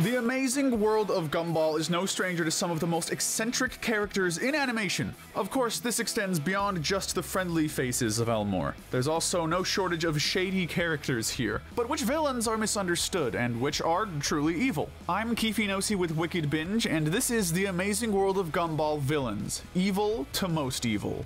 The amazing world of Gumball is no stranger to some of the most eccentric characters in animation. Of course, this extends beyond just the friendly faces of Elmore. There's also no shortage of shady characters here. But which villains are misunderstood and which are truly evil? I'm Kifinosi with Wicked Binge, and this is the amazing world of Gumball villains. Evil to most evil.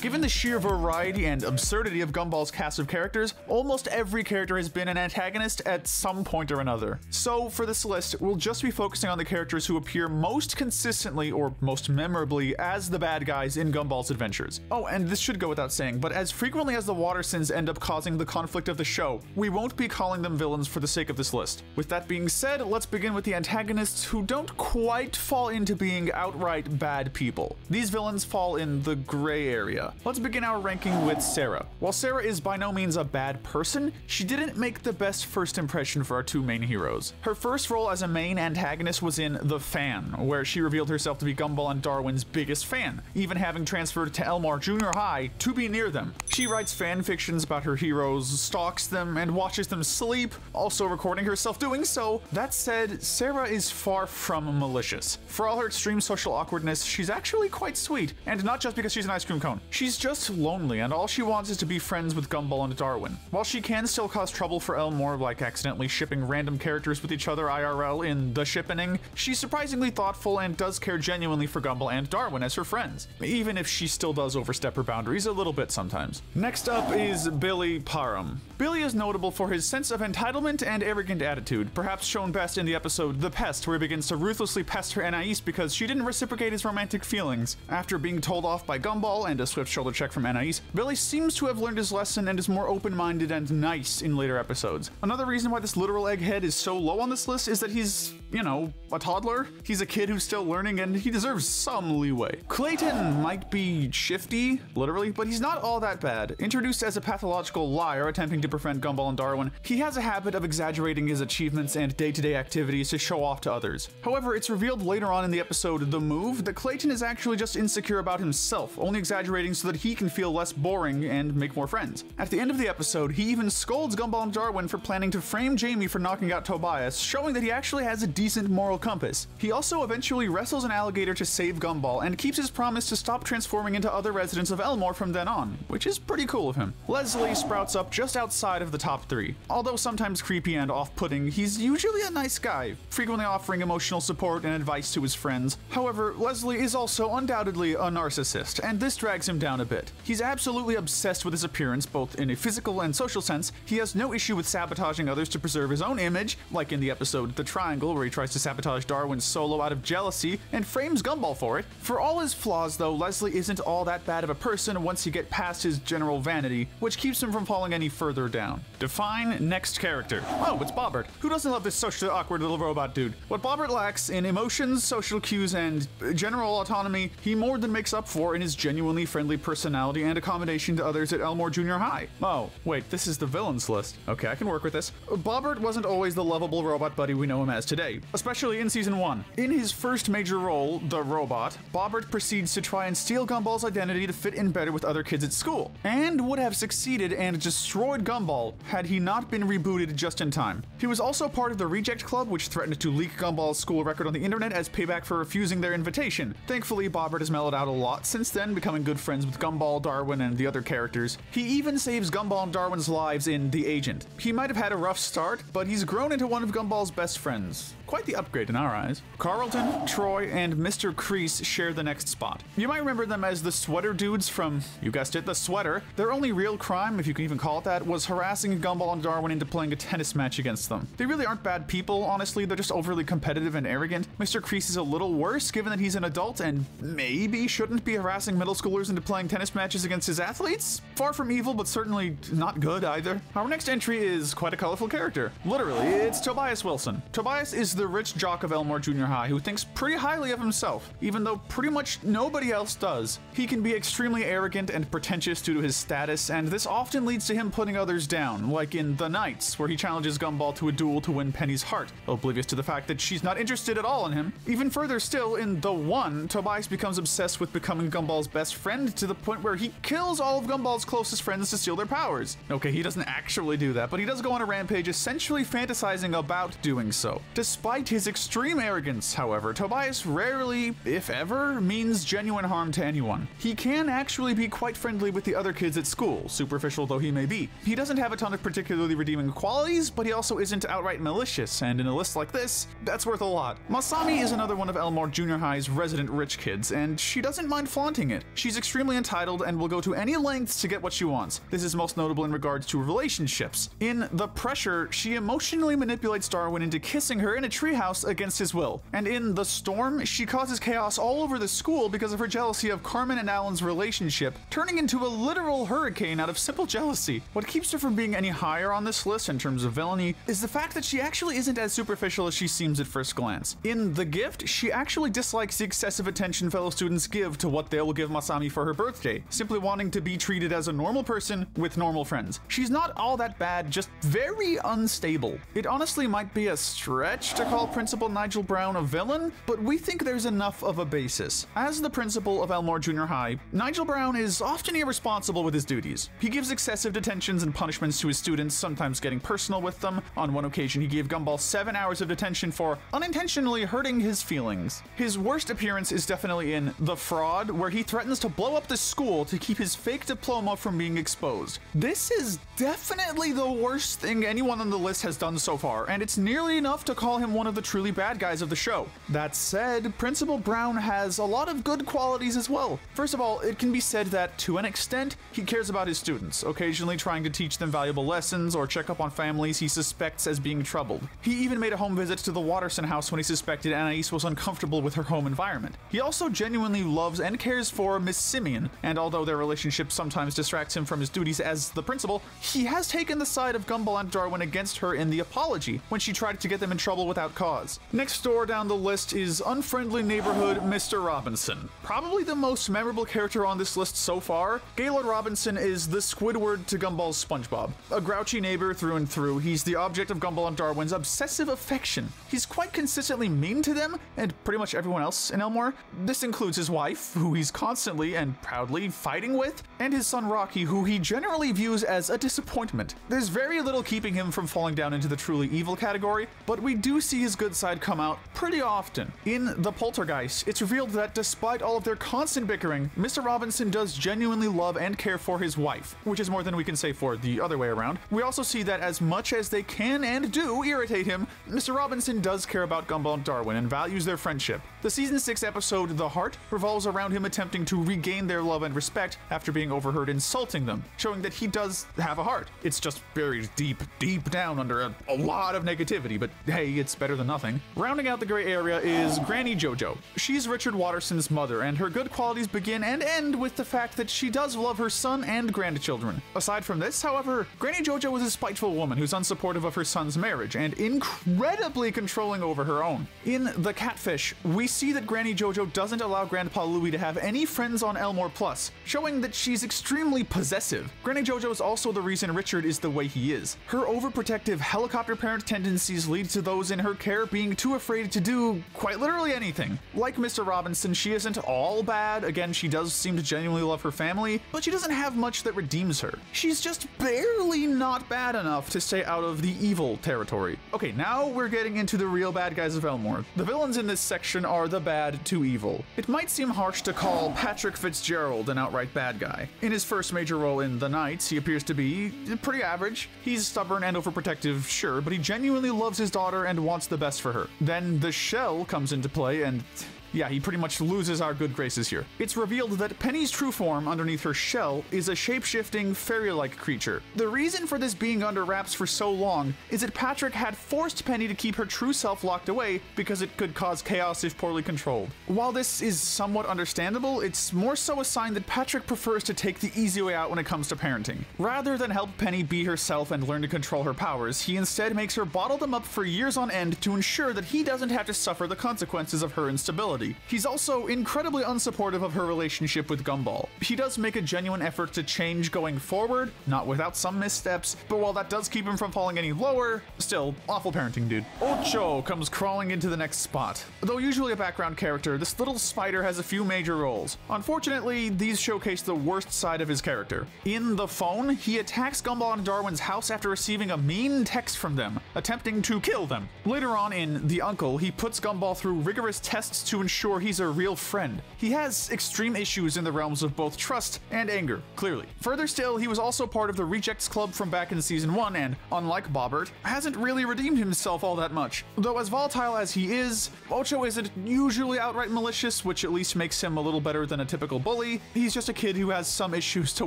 Given the sheer variety and absurdity of Gumball's cast of characters, almost every character has been an antagonist at some point or another. So, for this list, we'll just be focusing on the characters who appear most consistently or most memorably as the bad guys in Gumball's adventures. Oh, and this should go without saying, but as frequently as the Wattersons end up causing the conflict of the show, we won't be calling them villains for the sake of this list. With that being said, let's begin with the antagonists who don't quite fall into being outright bad people. These villains fall in the gray area. Let's begin our ranking with Sarah. While Sarah is by no means a bad person, she didn't make the best first impression for our two main heroes. Her first role as a main antagonist was in The Fan, where she revealed herself to be Gumball and Darwin's biggest fan, even having transferred to Elmore Junior High to be near them. She writes fan fictions about her heroes, stalks them, and watches them sleep, also recording herself doing so. That said, Sarah is far from malicious. For all her extreme social awkwardness, she's actually quite sweet, and not just because she's an ice cream cone. She's just lonely, and all she wants is to be friends with Gumball and Darwin. While she can still cause trouble for Elmore, like accidentally shipping random characters with each other IRL in The Shippening, she's surprisingly thoughtful and does care genuinely for Gumball and Darwin as her friends, even if she still does overstep her boundaries a little bit sometimes. Next up is Billy Parham. Billy is notable for his sense of entitlement and arrogant attitude, perhaps shown best in the episode The Pest, where he begins to ruthlessly pester Anais because she didn't reciprocate his romantic feelings. After being told off by Gumball and a swift shoulder check from Anais, Billy seems to have learned his lesson and is more open minded and nice in later episodes. Another reason why this literal egghead is so low on this list is that he's, you know, a toddler. He's a kid who's still learning and he deserves some leeway. Clayton might be shifty, literally, but he's not all that bad. Introduced as a pathological liar attempting to befriend Gumball and Darwin, he has a habit of exaggerating his achievements and day to day activities to show off to others. However, it's revealed later on in the episode The Move that Clayton is actually just insecure about himself, only exaggerating so that he can feel less boring and make more friends. At the end of the episode, he even scolds Gumball and Darwin for planning to frame Jamie for knocking out Tobias, showing that he actually has a decent moral compass. He also eventually wrestles an alligator to save Gumball and keeps his promise to stop transforming into other residents of Elmore from then on, which is pretty cool of him. Leslie sprouts up just outside of the top three. Although sometimes creepy and off putting, he's usually a nice guy, frequently offering emotional support and advice to his friends. However, Leslie is also undoubtedly a narcissist, and this drags him down a bit. He's absolutely obsessed with his appearance, both in a physical and social sense. He has no issue with sabotaging others to preserve his own image, like in the episode The Triangle, where he tries to sabotage Darwin's solo out of jealousy and frames Gumball for it. For all his flaws, though, Leslie isn't all that bad of a person once you get past his general vanity, which keeps him from falling any further down. Define next character. Oh, it's Bobbert. Who doesn't love this socially awkward little robot dude? What Bobbert lacks in emotions, social cues, and general autonomy, he more than makes up for in his genuinely friendly personality and accommodation to others at Elmore Junior High. Oh, wait, this is the villains list. Okay, I can work with this. Bobbert wasn't always the lovable robot buddy we know him as today, especially in season 1. In his first major role, the robot, Bobbert proceeds to try and steal Gumball's identity to fit in better with other kids at school, and would have succeeded and destroyed Gumball had he not been rebooted just in time. He was also part of the Reject Club, which threatened to leak Gumball's school record on the internet as payback for refusing their invitation. Thankfully, Bobbert has mellowed out a lot since then, becoming good friends with Gumball, Darwin, and the other characters. He even saves Gumball and Darwin's lives in The Agent. He might have had a rough start, but he's grown into one of Gumball's best friends. Quite the upgrade in our eyes. Carlton, Troy, and Mr. Kreese share the next spot. You might remember them as the sweater dudes from, you guessed it, the sweater. Their only real crime, if you can even call it that, was harassing Gumball and Darwin into playing a tennis match against them. They really aren't bad people, honestly, they're just overly competitive and arrogant. Mr. Kreese is a little worse, given that he's an adult and maybe shouldn't be harassing middle schoolers into playing tennis matches against his athletes? Far from evil, but certainly not good either. Our next entry is quite a colorful character. Literally, it's Tobias Wilson. Tobias is the rich jock of Elmore Junior High who thinks pretty highly of himself, even though pretty much nobody else does. He can be extremely arrogant and pretentious due to his status, and this often leads to him putting others down, like in The Knights, where he challenges Gumball to a duel to win Penny's heart, oblivious to the fact that she's not interested at all in him. Even further still, in The One, Tobias becomes obsessed with becoming Gumball's best friend to the point where he kills all of Gumball's closest friends to steal their powers. Okay, he doesn't actually do that, but he does go on a rampage essentially fantasizing about doing so. Despite his extreme arrogance, however, Tobias rarely, if ever, means genuine harm to anyone. He can actually be quite friendly with the other kids at school, superficial though he may be. He doesn't have a ton of particularly redeeming qualities, but he also isn't outright malicious, and in a list like this, that's worth a lot. Masami is another one of Elmore Junior High's resident rich kids, and she doesn't mind flaunting it. She's extremely entitled and will go to any lengths to get what she wants. This is most notable in regards to relationships. In The Pressure, she emotionally manipulates Darwin into kissing her in a treehouse against his will. And in The Storm, she causes chaos all over the school because of her jealousy of Carmen and Alan's relationship, turning into a literal hurricane out of simple jealousy. What keeps her from being any higher on this list in terms of villainy is the fact that she actually isn't as superficial as she seems at first glance. In The Gift, she actually dislikes the excessive attention fellow students give to what they will give Masami for her birthday, simply wanting to be treated as a normal person with normal friends. She's not all that bad, just very unstable. It honestly might be a stretch to call Principal Nigel Brown a villain, but we think there's enough of a basis. As the principal of Elmore Junior High, Nigel Brown is often irresponsible with his duties. He gives excessive detentions and punishments to his students, sometimes getting personal with them. On one occasion, he gave Gumball seven hours of detention for unintentionally hurting his feelings. His worst appearance is definitely in The Fraud, where he threatens to blow up the school to keep his fake diploma from being exposed. This is definitely the worst thing anyone on the list has done so far, and it's nearly enough to call him one of the truly bad guys of the show. That said, Principal Brown has a lot of good qualities as well. First of all, it can be said that, to an extent, he cares about his students, occasionally trying to teach them valuable lessons or check up on families he suspects as being troubled. He even made a home visit to the Watterson house when he suspected Anais was uncomfortable with her home environment. He also genuinely loves and cares for Miss Simian, and although their relationship sometimes distracts him from his duties as the principal, he has taken the side of Gumball and Darwin against her in the apology when she tried to get them in trouble without cause. Next door down the list is unfriendly neighborhood Mr. Robinson. Probably the most memorable character on this list so far, Gaylord Robinson is the Squidward to Gumball's SpongeBob. A grouchy neighbor through and through, he's the object of Gumball and Darwin's obsessive affection. He's quite consistently mean to them and pretty much everyone else in Elmore. This includes his wife, who he's constantly and proudly fighting with, and his son Rocky, who he generally views as a disappointment. There's very little keeping him from falling down into the truly evil category, but we do see his good side come out pretty often. In The Poltergeist, it's revealed that despite all of their constant bickering, Mr. Robinson does genuinely love and care for his wife, which is more than we can say for the other way around. We also see that as much as they can and do irritate him, Mr. Robinson does care about Gumball and Darwin and values their friendship. The season 6 episode, The Heart, revolves around him attempting to regain their love and respect after being overheard insulting them, showing that he does have a heart. It's just buried deep, deep down under a, a lot of negativity, but hey, it's better than nothing. Rounding out the gray area is Granny JoJo. She's Richard Watterson's mother, and her good qualities begin and end with the fact that she does love her son and grandchildren. Aside from this, however, Granny JoJo is a spiteful woman who's unsupportive of her son's marriage and incredibly controlling over her own. In The Catfish, we see that Granny JoJo doesn't allow Grandpa Louie to have any friends on Elmore Plus, showing that she's extremely possessive. Granny JoJo is also the reason Richard is the way he is. Her overprotective helicopter parent tendencies lead to those in her care being too afraid to do quite literally anything. Like Mr. Robinson, she isn't all bad. Again, she does seem to genuinely love her family, but she doesn't have much that redeems her. She's just barely not bad enough to stay out of the evil territory. Okay, now we're getting into the real bad guys of Elmore. The villains in this section are the bad to evil. It might seem harsh to call Patrick Fitzgerald an outright bad guy. In his first major role in The Knights, he appears to be pretty average. He's stubborn and overprotective, sure, but he genuinely loves his daughter and wants the best for her. Then the shell comes into play and yeah, he pretty much loses our good graces here. It's revealed that Penny's true form underneath her shell is a shape-shifting, fairy-like creature. The reason for this being under wraps for so long is that Patrick had forced Penny to keep her true self locked away because it could cause chaos if poorly controlled. While this is somewhat understandable, it's more so a sign that Patrick prefers to take the easy way out when it comes to parenting. Rather than help Penny be herself and learn to control her powers, he instead makes her bottle them up for years on end to ensure that he doesn't have to suffer the consequences of her instability. He's also incredibly unsupportive of her relationship with Gumball. He does make a genuine effort to change going forward, not without some missteps, but while that does keep him from falling any lower, still, awful parenting dude. Ocho comes crawling into the next spot. Though usually a background character, this little spider has a few major roles. Unfortunately, these showcase the worst side of his character. In the phone, he attacks Gumball and Darwin's house after receiving a mean text from them, attempting to kill them. Later on in The Uncle, he puts Gumball through rigorous tests to ensure he's a real friend. He has extreme issues in the realms of both trust and anger, clearly. Further still, he was also part of the Rejects Club from back in season 1 and, unlike Bobbert, hasn't really redeemed himself all that much. Though as volatile as he is, Ocho isn't usually outright malicious, which at least makes him a little better than a typical bully. He's just a kid who has some issues to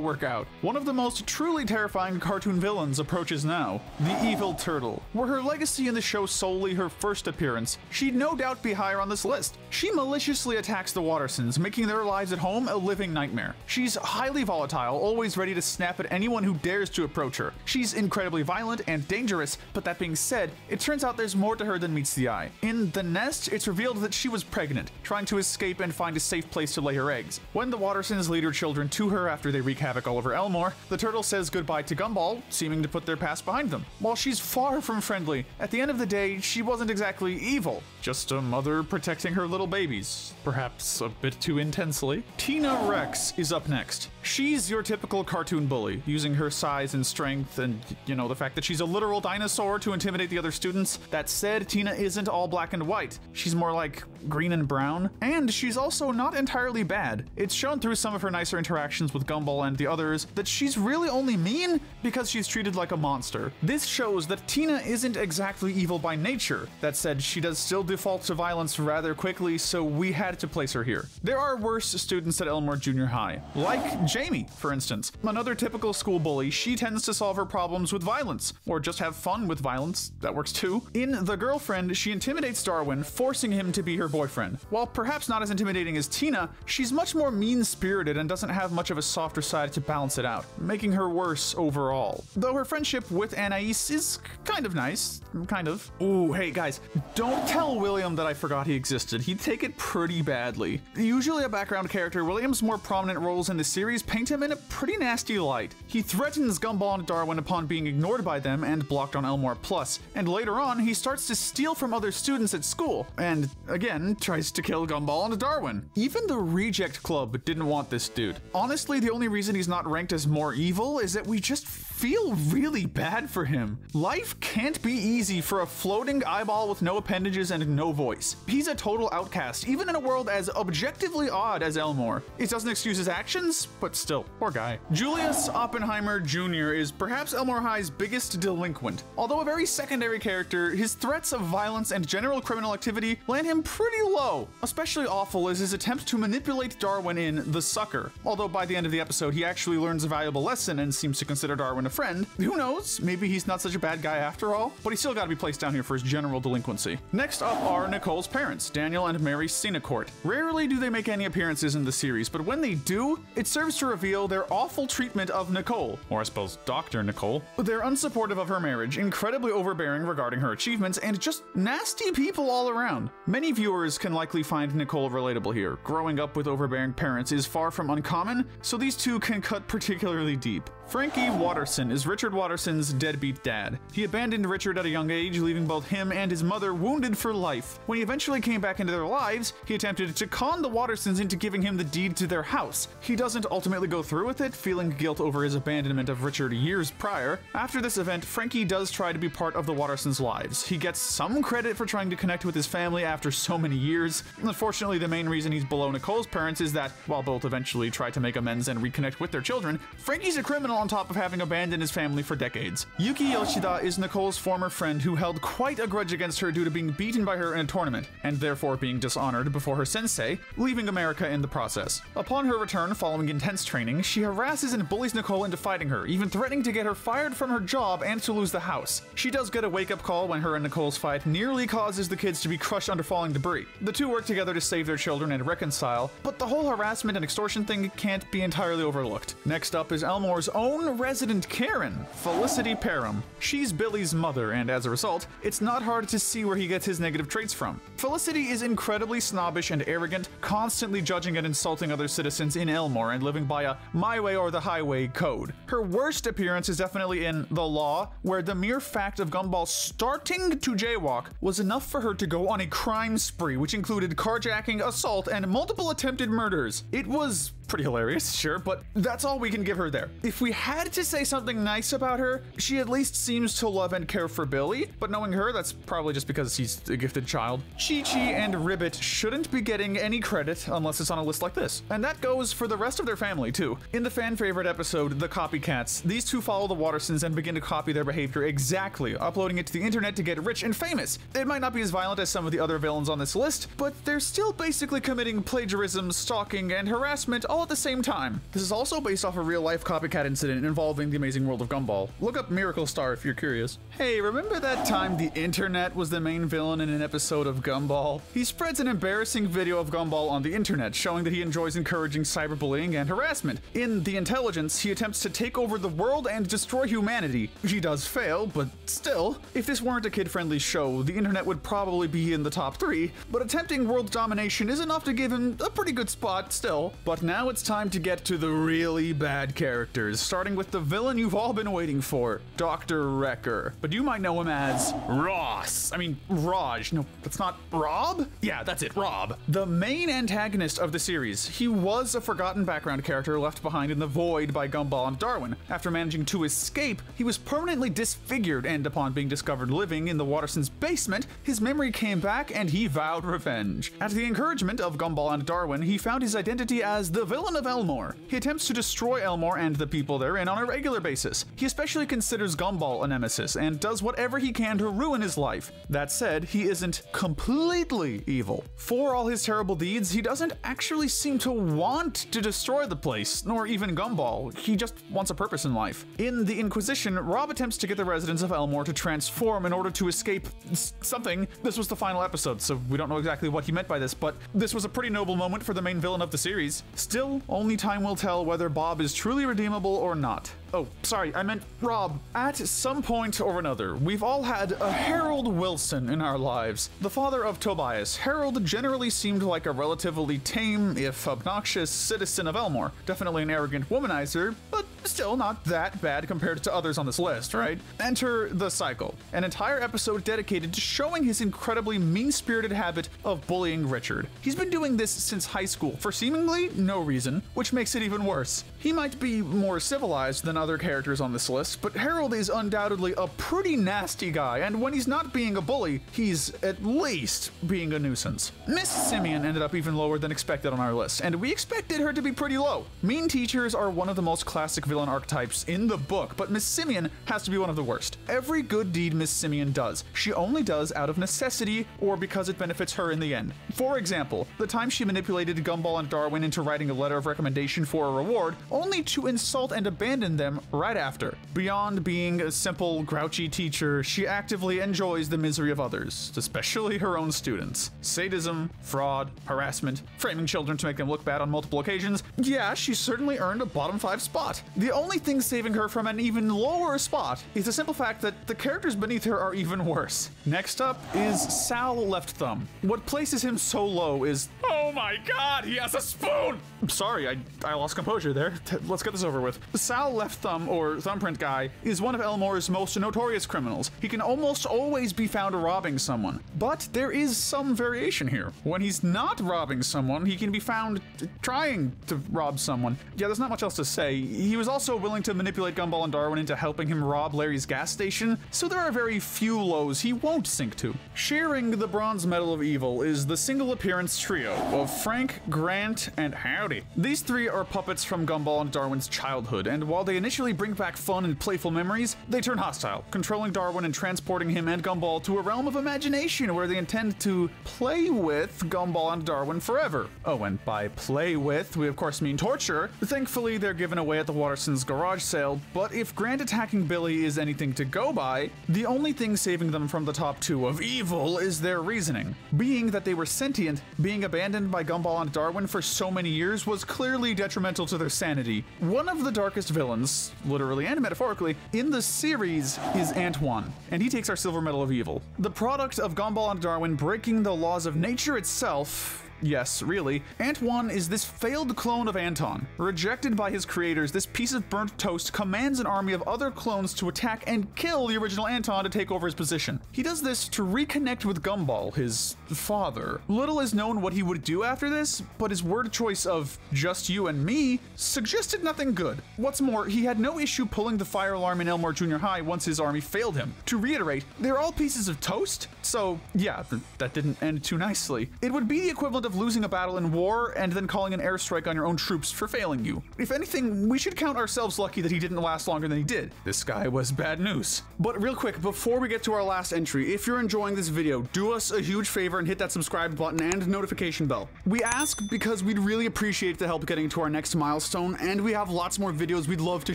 work out. One of the most truly terrifying cartoon villains approaches now, the Evil Turtle. Were her legacy in the show solely her first appearance, she'd no doubt be higher on this list. She maliciously attacks the Wattersons, making their lives at home a living nightmare. She's highly volatile, always ready to snap at anyone who dares to approach her. She's incredibly violent and dangerous, but that being said, it turns out there's more to her than meets the eye. In The Nest, it's revealed that she was pregnant, trying to escape and find a safe place to lay her eggs. When the Wattersons lead her children to her after they wreak havoc all over Elmore, the turtle says goodbye to Gumball, seeming to put their past behind them. While she's far from friendly, at the end of the day, she wasn't exactly evil, just a mother protecting her little babies, perhaps a bit too intensely. Tina Rex is up next. She's your typical cartoon bully, using her size and strength and, you know, the fact that she's a literal dinosaur to intimidate the other students. That said, Tina isn't all black and white. She's more like green and brown. And she's also not entirely bad. It's shown through some of her nicer interactions with Gumball and the others that she's really only mean because she's treated like a monster. This shows that Tina isn't exactly evil by nature. That said, she does still default to violence rather quickly, so we had to place her here. There are worse students at Elmore Junior High, like Jamie, for instance. Another typical school bully, she tends to solve her problems with violence, or just have fun with violence. That works too. In The Girlfriend, she intimidates Darwin, forcing him to be her boyfriend. While perhaps not as intimidating as Tina, she's much more mean spirited and doesn't have much of a softer side to balance it out, making her worse overall. Though her friendship with Anais is kind of nice. Kind of. Ooh, hey guys, don't tell William that I forgot he existed. He'd take it pretty badly. Usually a background character, William's more prominent roles in the series paint him in a pretty nasty light. He threatens Gumball and Darwin upon being ignored by them and blocked on Elmore Plus, and later on he starts to steal from other students at school, and again tries to kill Gumball and Darwin. Even the Reject Club didn't want this dude. Honestly, the only reason he's not ranked as more evil is that we just feel really bad for him. Life can't be easy for a floating eyeball with no appendages and no voice. He's a total outcast, even in a world as objectively odd as Elmore. It doesn't excuse his actions, but still, poor guy. Julius Oppenheimer Jr. is perhaps Elmore High's biggest delinquent. Although a very secondary character, his threats of violence and general criminal activity land him pretty low. Especially awful is his attempt to manipulate Darwin in The Sucker. Although by the end of the episode, he actually learns a valuable lesson and seems to consider Darwin a friend. Who knows? Maybe he's not such a bad guy after all, but he's still got to be placed down here for his general delinquency. Next up are Nicole's parents, Daniel and Mary Senicourt. Rarely do they make any appearances in the series, but when they do, it serves to reveal their awful treatment of Nicole, or I suppose Dr. Nicole. They're unsupportive of her marriage, incredibly overbearing regarding her achievements, and just nasty people all around. Many viewers can likely find Nicole relatable here. Growing up with overbearing parents is far from uncommon, so these two can cut particularly deep. Frankie Watterson is Richard Watterson's deadbeat dad. He abandoned Richard at a young age, leaving both him and his mother wounded for life. When he eventually came back into their lives, he attempted to con the Wattersons into giving him the deed to their house. He doesn't ultimately go through with it, feeling guilt over his abandonment of Richard years prior. After this event, Frankie does try to be part of the Wattersons' lives. He gets some credit for trying to connect with his family after so many years. Unfortunately, the main reason he's below Nicole's parents is that, while both eventually try to make amends and reconnect with their children, Frankie's a criminal on top of having abandoned his family for decades. Yuki Yoshida is Nicole's former friend who held quite a grudge against her due to being beaten by her in a tournament, and therefore being dishonored before her sensei, leaving America in the process. Upon her return following intense training, she harasses and bullies Nicole into fighting her, even threatening to get her fired from her job and to lose the house. She does get a wake up call when her and Nicole's fight nearly causes the kids to be crushed under falling debris. The two work together to save their children and reconcile, but the whole harassment and extortion thing can't be entirely overlooked. Next up is Elmore's own resident Karen, Felicity Parham. She's Billy's mother, and as a result, it's not hard to see where he gets his negative traits from. Felicity is incredibly incredibly snobbish and arrogant, constantly judging and insulting other citizens in Elmore and living by a my way or the highway code. Her worst appearance is definitely in The Law, where the mere fact of Gumball starting to jaywalk was enough for her to go on a crime spree, which included carjacking, assault, and multiple attempted murders. It was pretty hilarious, sure, but that's all we can give her there. If we had to say something nice about her, she at least seems to love and care for Billy, but knowing her, that's probably just because he's a gifted child. Chi Chi and Ribbit shouldn't be getting any credit unless it's on a list like this. And that goes for the rest of their family, too. In the fan favorite episode, The Copycats, these two follow the Wattersons and begin to copy their behavior exactly, uploading it to the internet to get rich and famous. It might not be as violent as some of the other villains on this list, but they're still basically committing plagiarism, stalking, and harassment all all at the same time. This is also based off a real life copycat incident involving the amazing world of Gumball. Look up Miracle Star if you're curious. Hey, remember that time the internet was the main villain in an episode of Gumball? He spreads an embarrassing video of Gumball on the internet, showing that he enjoys encouraging cyberbullying and harassment. In The Intelligence, he attempts to take over the world and destroy humanity. He does fail, but still, if this weren't a kid friendly show, the internet would probably be in the top three, but attempting world domination is enough to give him a pretty good spot still. But now it's time to get to the really bad characters, starting with the villain you've all been waiting for, Dr. Wrecker. But you might know him as Ross. I mean, Raj. No, that's not Rob? Yeah, that's it, Rob. The main antagonist of the series. He was a forgotten background character left behind in the void by Gumball and Darwin. After managing to escape, he was permanently disfigured, and upon being discovered living in the Watterson's basement, his memory came back and he vowed revenge. At the encouragement of Gumball and Darwin, he found his identity as the villain of Elmore. He attempts to destroy Elmore and the people therein on a regular basis. He especially considers Gumball a nemesis and does whatever he can to ruin his life. That said, he isn't completely evil. For all his terrible deeds, he doesn't actually seem to want to destroy the place, nor even Gumball. He just wants a purpose in life. In The Inquisition, Rob attempts to get the residents of Elmore to transform in order to escape something. This was the final episode, so we don't know exactly what he meant by this, but this was a pretty noble moment for the main villain of the series. Still, only time will tell whether Bob is truly redeemable or not. Oh, sorry, I meant Rob. At some point or another, we've all had a Harold Wilson in our lives. The father of Tobias, Harold generally seemed like a relatively tame, if obnoxious, citizen of Elmore. Definitely an arrogant womanizer, but still not that bad compared to others on this list, right? Enter The Cycle, an entire episode dedicated to showing his incredibly mean spirited habit of bullying Richard. He's been doing this since high school for seemingly no reason, which makes it even worse. He might be more civilized than other characters on this list, but Harold is undoubtedly a pretty nasty guy, and when he's not being a bully, he's at least being a nuisance. Miss Simian ended up even lower than expected on our list, and we expected her to be pretty low. Mean teachers are one of the most classic villain archetypes in the book, but Miss Simian has to be one of the worst. Every good deed Miss Simian does, she only does out of necessity or because it benefits her in the end. For example, the time she manipulated Gumball and Darwin into writing a letter of recommendation for a reward, only to insult and abandon them right after. Beyond being a simple, grouchy teacher, she actively enjoys the misery of others, especially her own students. Sadism, fraud, harassment, framing children to make them look bad on multiple occasions. Yeah, she certainly earned a bottom five spot. The only thing saving her from an even lower spot is the simple fact that the characters beneath her are even worse. Next up is Sal Left Thumb. What places him so low is Oh my god, he has a spoon! I'm sorry, I, I lost composure there. Let's get this over with. Sal Left Thumb, or Thumbprint Guy, is one of Elmore's most notorious criminals. He can almost always be found robbing someone. But there is some variation here. When he's not robbing someone, he can be found trying to rob someone. Yeah, there's not much else to say. He was also willing to manipulate Gumball and Darwin into helping him rob Larry's gas station, so there are very few lows he won't sink to. Sharing the Bronze Medal of Evil is the single appearance trio of Frank, Grant, and Howdy. These three are puppets from Gumball and Darwin's childhood, and while they initially bring back fun and playful memories, they turn hostile, controlling Darwin and transporting him and Gumball to a realm of imagination where they intend to play with Gumball and Darwin forever. Oh, and by play with, we of course mean torture. Thankfully, they're given away at the Wattersons' garage sale, but if Grant attacking Billy is anything to go by, the only thing saving them from the top two of evil is their reasoning. Being that they were sentient, being abandoned by Gumball and Darwin for so many years was clearly detrimental to their sanity One of the darkest villains, literally and metaphorically, in the series is Antoine, and he takes our silver medal of evil. The product of Gumball and Darwin breaking the laws of nature itself, Yes, really. Antoine is this failed clone of Anton. Rejected by his creators, this piece of burnt toast commands an army of other clones to attack and kill the original Anton to take over his position. He does this to reconnect with Gumball, his father. Little is known what he would do after this, but his word choice of just you and me suggested nothing good. What's more, he had no issue pulling the fire alarm in Elmore Junior High once his army failed him. To reiterate, they're all pieces of toast, so yeah, th- that didn't end too nicely. It would be the equivalent of losing a battle in war and then calling an airstrike on your own troops for failing you. If anything, we should count ourselves lucky that he didn't last longer than he did. This guy was bad news. But real quick, before we get to our last entry, if you're enjoying this video, do us a huge favor and hit that subscribe button and notification bell. We ask because we'd really appreciate the help getting to our next milestone, and we have lots more videos we'd love to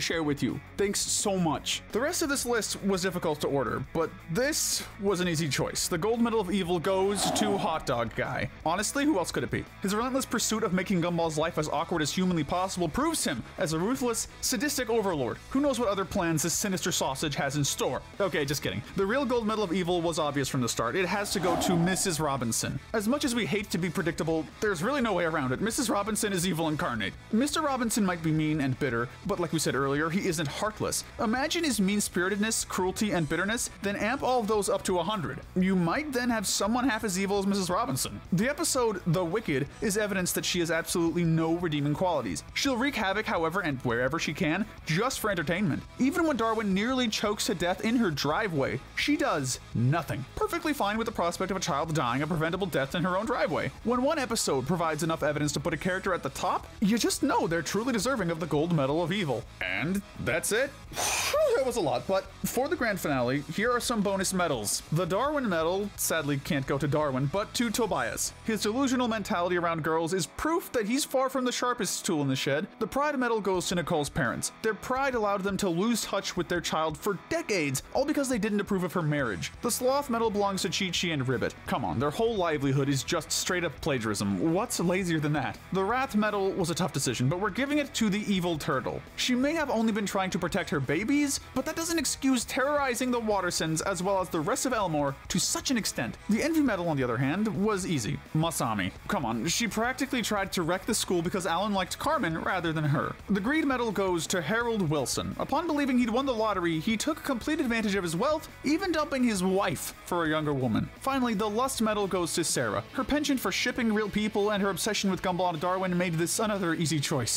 share with you. Thanks so much. The rest of this list was difficult to order, but this was an easy choice. The gold medal of evil goes to Hot Dog Guy. Honestly, who else could it be? His relentless pursuit of making Gumball's life as awkward as humanly possible proves him as a ruthless, sadistic overlord. Who knows what other plans this sinister sausage has in store? Okay, just kidding. The real gold medal of evil was obvious from the start. It has to go to Mrs. Robinson. As much as we hate to be predictable, there's really no way around it. Mrs. Robinson is evil incarnate. Mr. Robinson might be mean and bitter, but like we said earlier, he isn't heartless. Imagine his mean spiritedness, cruelty, and bitterness, then amp all of those up to 100. You might then have someone half as evil as Mrs. Robinson. The episode The Wicked is evidence that she has absolutely no redeeming qualities. She'll wreak havoc however and wherever she can, just for entertainment. Even when Darwin nearly chokes to death in her driveway, she does nothing. Perfectly fine with the prospect of a child dying a preventable death in her own driveway. When one episode provides enough evidence to put a character at the top, you just know they're truly deserving of the gold medal of evil. And that's it. that was a lot, but for the grand finale, here are some bonus medals. The Darwin medal sadly can't go to Darwin, but to Tobias. His delusional mentality around girls is proof that he's far from the sharpest tool in the shed. The Pride medal goes to Nicole's parents. Their pride allowed them to lose touch with their child for decades, all because they didn't approve of her marriage. The Sloth medal belongs to Chi Chi and Ribbit. Come on, their whole livelihood is just straight up plagiarism. What's lazier than that? The Wrath medal was a tough decision, but we're giving it to the Evil Turtle. She may have only been trying to protect her babies, but that doesn't excuse terrorizing the Wattersons as well as the rest of Elmore to such an extent. The Envy medal, on the other hand, was easy. Masami. Come on, she practically tried to wreck the school because Alan liked Carmen rather than her. The Greed medal goes to Harold Wilson. Upon believing he'd won the lottery, he took complete advantage of his wealth, even dumping his wife for a younger woman. Finally, the Lust medal goes to Sarah. Her penchant for shipping real people and her obsession with Gumball and Darwin made this another easy choice.